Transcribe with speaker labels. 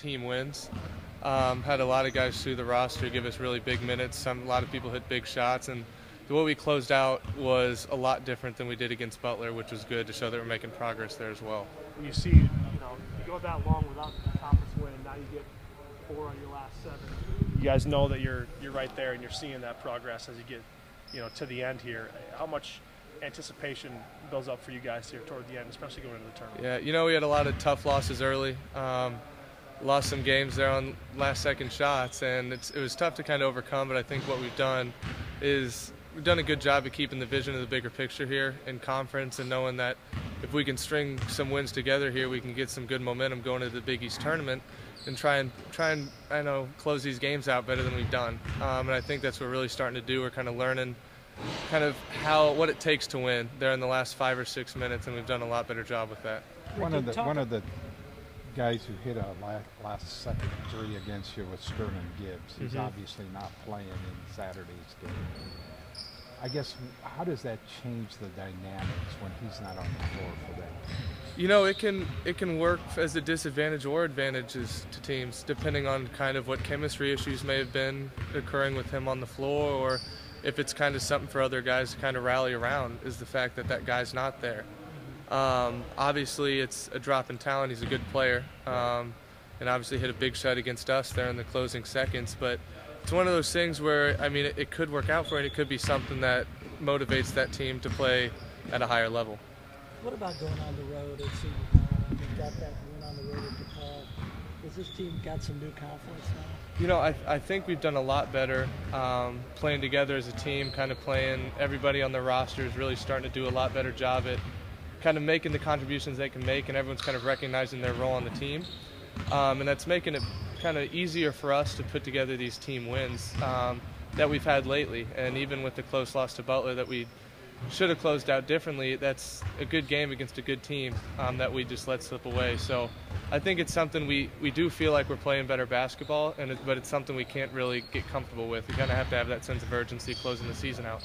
Speaker 1: team wins. Um, had a lot of guys through the roster give us really big minutes. Some, a lot of people hit big shots, and the way we closed out was a lot different than we did against Butler, which was good to show that we're making progress there as well.
Speaker 2: You see, you know, you go that long without a conference win, now you get four on your last seven. You guys know that you're you're right there, and you're seeing that progress as you get, you know, to the end here. How much anticipation builds up for you guys here toward the end, especially going into the tournament?
Speaker 1: Yeah, you know, we had a lot of tough losses early. Um, lost some games there on last second shots, and it was tough to kind of overcome. But I think what we've done is we've done a good job of keeping the vision of the bigger picture here in conference and knowing that if we can string some wins together here, we can get some good momentum going to the Big East tournament and try and try and I know close these games out better than we've done. Um, and I think that's what we're really starting to do. We're kind of learning kind of how what it takes to win there in the last five or six minutes, and we've done a lot better job with that.
Speaker 3: One of the one of the guys who hit a last, last second three against you was Sterling Gibbs. He's mm-hmm. obviously not playing in Saturday's game. I guess how does that change the dynamics when he's not on the floor for that?
Speaker 1: You know, it can it can work as a disadvantage or advantages to teams depending on kind of what chemistry issues may have been occurring with him on the floor or if it's kind of something for other guys to kind of rally around is the fact that that guy's not there. Um, obviously, it's a drop in talent. He's a good player, um, and obviously hit a big shot against us there in the closing seconds. But it's one of those things where I mean, it, it could work out for it. It could be something that motivates that team to play at a higher level.
Speaker 4: What about going on the road? It's, uh, got that win on the road at DePaul. Has this team got some new confidence now?
Speaker 1: You know, I, I think we've done a lot better um, playing together as a team, kind of playing everybody on the roster is really starting to do a lot better job at kind of making the contributions they can make, and everyone's kind of recognizing their role on the team. Um, and that's making it kind of easier for us to put together these team wins um, that we've had lately. And even with the close loss to Butler that we should have closed out differently, that's a good game against a good team um, that we just let slip away. So I think it's something we, we do feel like we're playing better basketball, and it, but it's something we can't really get comfortable with. We kind of have to have that sense of urgency closing the season out.